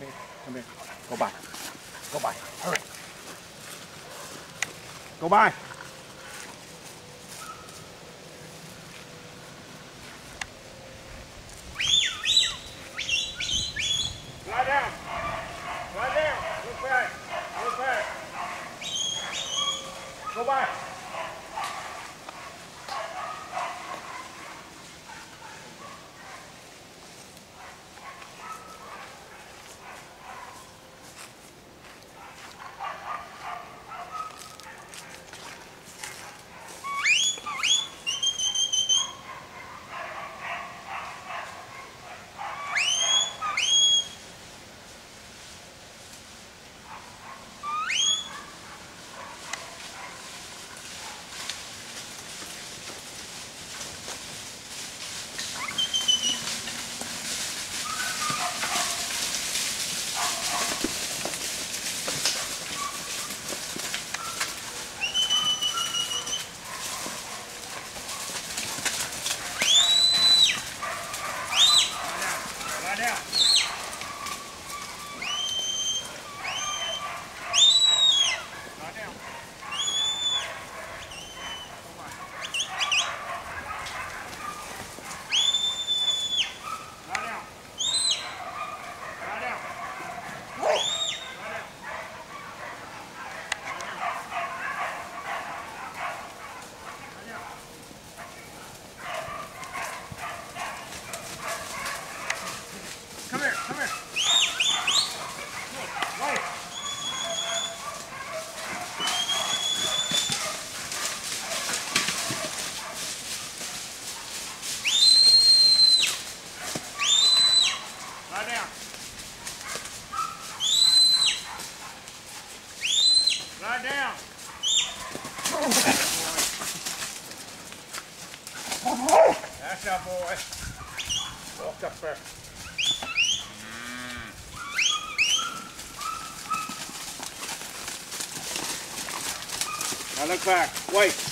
Come here. Go by. Go by. Hurry. Go by. Lie down. Lie down. Back. Look back. Go by. Lie down. That's our boy. Walk up there. Now look back. Wait.